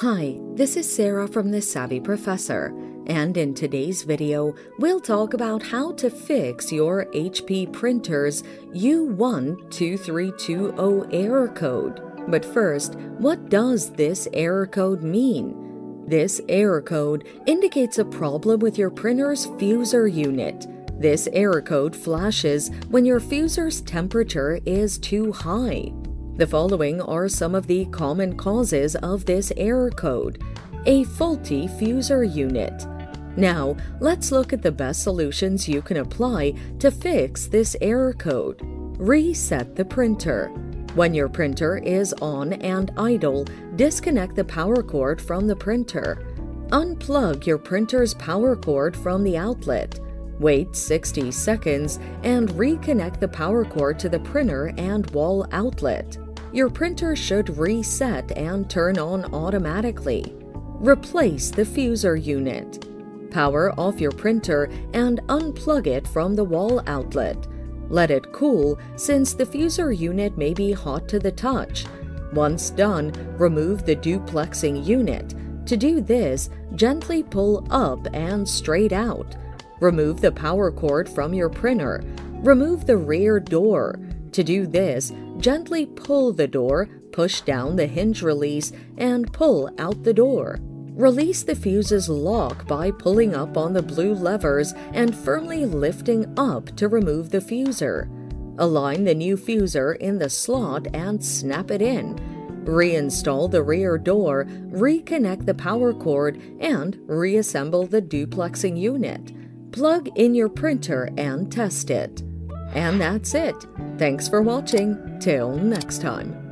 Hi, this is Sarah from The Savvy Professor, and in today's video, we'll talk about how to fix your HP printer's U12320 error code. But first, what does this error code mean? This error code indicates a problem with your printer's fuser unit. This error code flashes when your fuser's temperature is too high. The following are some of the common causes of this error code. A faulty fuser unit. Now, let's look at the best solutions you can apply to fix this error code. Reset the printer. When your printer is on and idle, disconnect the power cord from the printer. Unplug your printer's power cord from the outlet. Wait 60 seconds and reconnect the power cord to the printer and wall outlet your printer should reset and turn on automatically. Replace the fuser unit. Power off your printer and unplug it from the wall outlet. Let it cool since the fuser unit may be hot to the touch. Once done, remove the duplexing unit. To do this, gently pull up and straight out. Remove the power cord from your printer. Remove the rear door. To do this, gently pull the door, push down the hinge release, and pull out the door. Release the fuser's lock by pulling up on the blue levers and firmly lifting up to remove the fuser. Align the new fuser in the slot and snap it in. Reinstall the rear door, reconnect the power cord, and reassemble the duplexing unit. Plug in your printer and test it. And that's it. Thanks for watching. Till next time.